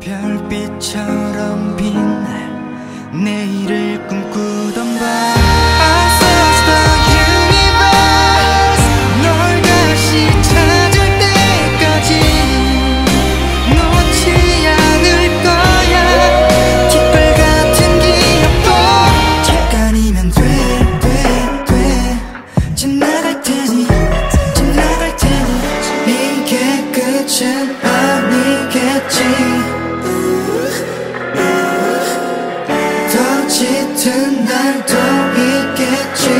별빛처럼 빛날 내일을 꿈꾸던 밤 universe 널 짙은 날도 있겠지.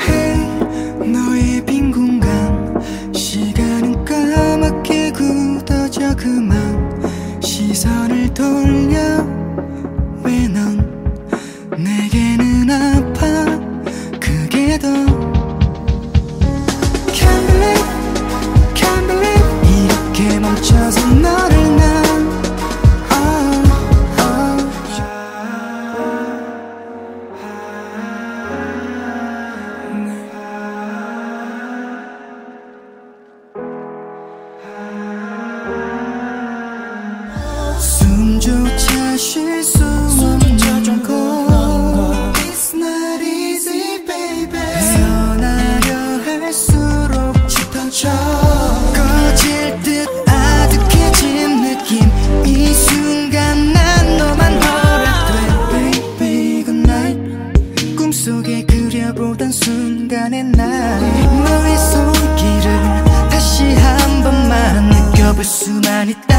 Hey, 너의 빈 공간. 시간은 까맣게 굳어져 그만. 시선을 돌려 그려보던 순간의 날 너의 손길을 다시 한 번만 느껴볼 수만 있다